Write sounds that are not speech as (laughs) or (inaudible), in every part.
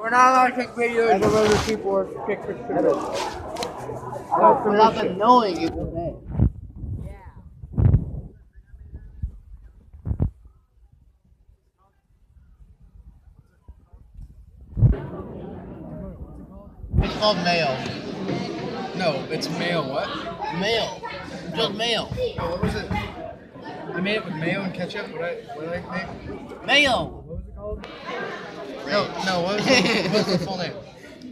We're not allowed to take videos. Ever run the keyboard, kick, kick, kick. Without them knowing it's okay. It's called mayo. No, it's mayo. What? Mayo. Just mayo. Oh, what was it? I made it with mayo and ketchup. What I what did I make? Mayo. What was it called? No, no. What was, the, what was the (laughs) full name?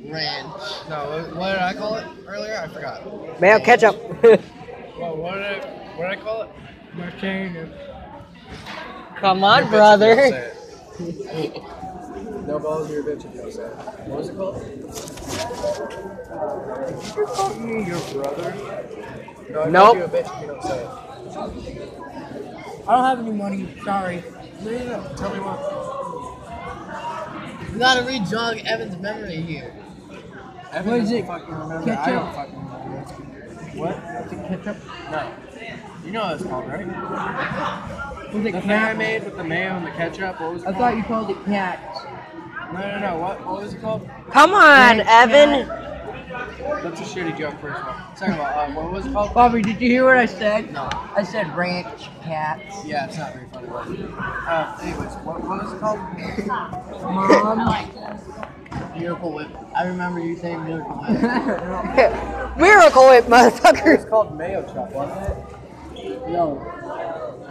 Ranch. No. What, what did I call it earlier? I forgot. Mayo ketchup. (laughs) Well, what did I what did I call it? Martini. Come on, bitch brother. if you don't say it. no balls, you're a bitch if you don't say it. What was it called? Did you call me your brother? No, I Nope. called you a bitch if you don't say it. I don't have any money. Sorry. No, no, no. Tell me what. We gotta re-jog Evan's memory here. Evan What is it? Fucking remember. I Ketchup? don't fucking remember. What? Is it ketchup? No. You know what it's called, right? Was it The thing I cat? made with the mayo and the ketchup. What was it I called? thought you called it cat. No, no, no. What? What was it called? Come on, Evan. That's a shitty joke. First of all. Second of all, uh, what was it called? Bobby, did you hear what I said? No. I said ranch cats. Yeah, it's not very funny. Was? Uh, anyways, what, what was it called? Mom. Miracle Whip. I remember you saying Miracle Whip. (laughs) Miracle Whip, It was motherfucker. called mayo chop, wasn't it? no.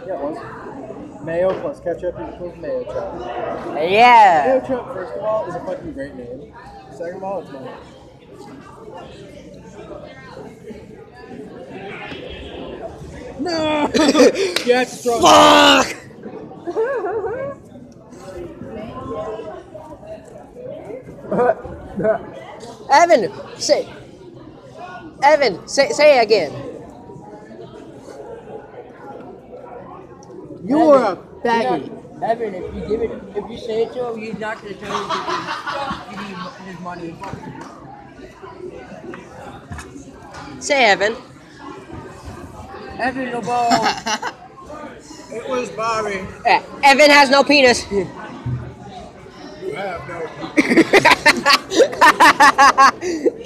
Yeah, it was. Mayo plus ketchup equals mayo chop. Yeah. Mayo chop, first of all, is a fucking great name. Second of all, it's mayo. No! yeah, it's strong. Fuck. (laughs) Evan, say. Evan, say say it again. You are a faggot. Evan, if you give it, if you say it to him, he's not gonna tell you give you his money. Say Evan. Evan, no ball. (laughs) It was Bobby. Eh, Evan has no penis. I have no (laughs)